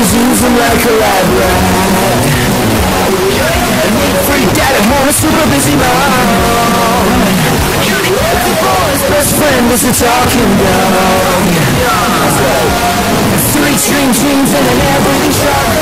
use them like a lab rat. And they freaked out at home, a super busy mom The boy's best friend is a talking dog. Three string jeans and an air breathing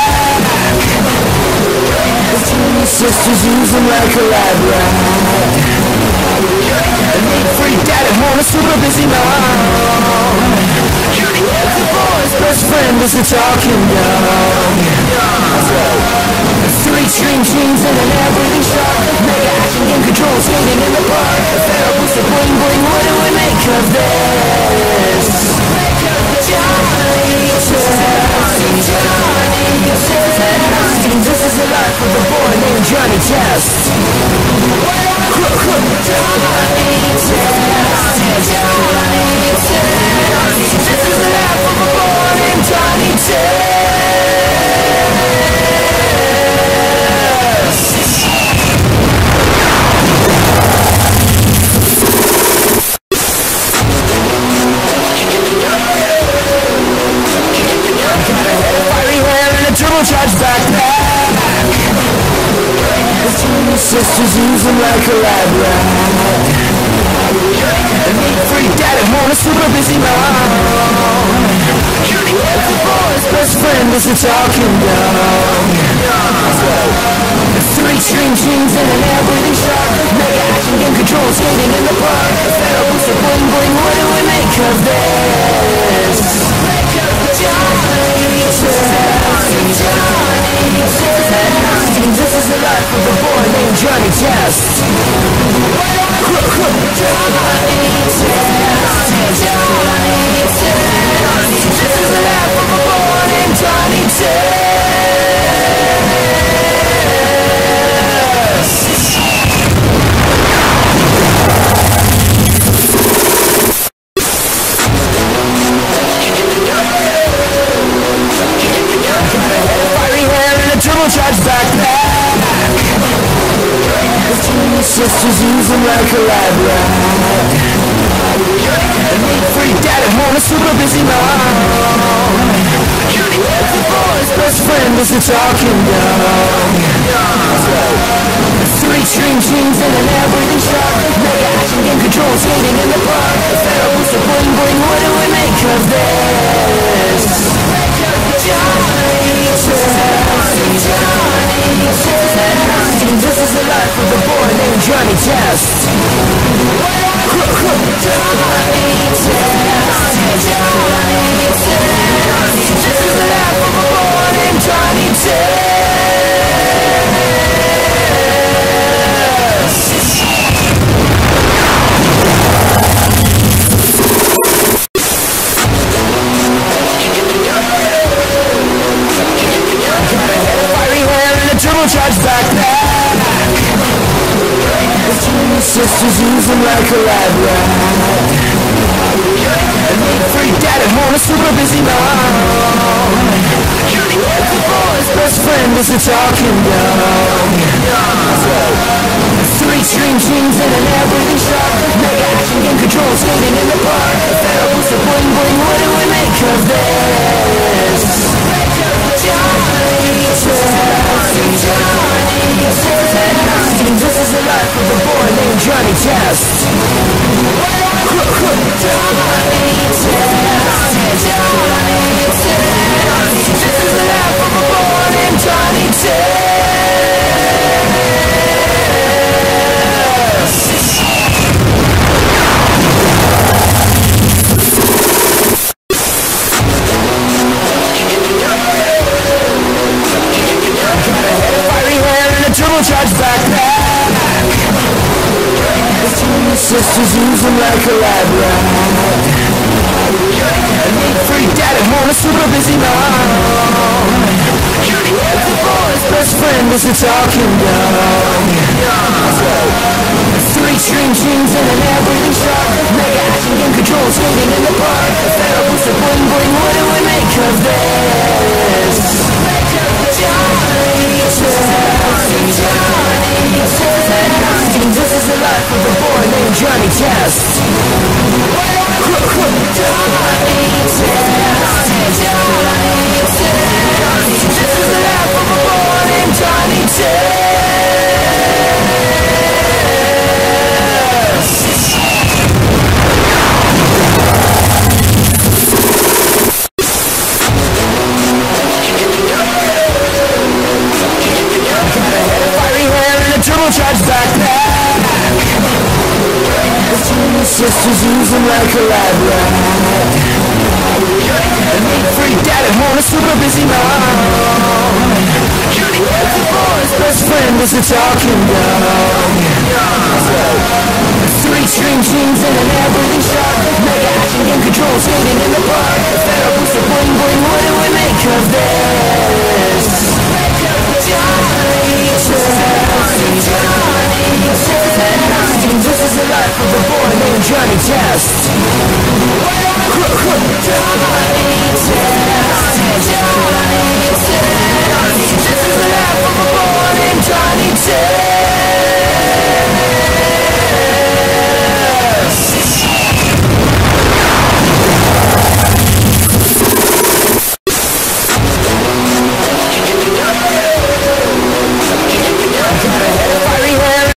The sisters them like a lab rat And they freaked out at home, a super busy mom The boy's best friend is a talking dog Three string jeans and an air breathing shark Mega action game control skating in the park Feral booster bling bling, what do we make of this? A super busy mom The boy's best friend is a talking dog Three string jeans and an air breathing shark Mega action game control skating in the park Feral booster bling bling, what do we make of this? Johnny Test Johnny Test This is the life of a boy named Johnny Test Johnny hair and a turbocharged backpack The sisters them like a lab rat And they freaked out at home, a super busy mom The boy's best friend is a talking dog Three string jeans and an breathing shark Mega action game control skating in the park. Feral booster bling bling, what do we make of this? Is a talking dog Three string jeans and an air breathing shark Mega action game control skating in the park. Feral booster bling bling, what do we make of this? Johnny Test This is the life of a boy named Johnny Test full-charge backpack It's two sisters using like a lab rat. Need free dad at home, a super busy mom It's the boy's best friend is a talking dog. Three string jeans and an everything shark Mega action game controls swinging in the park. Fed up with the bling bling, what do we make of this? Rat And they freaked out at home, a super busy mom The boy's best friend is a talking dog Three string jeans and an breathing shark Mega action game control skating in the park. Federal booster bling bling, Johnny Test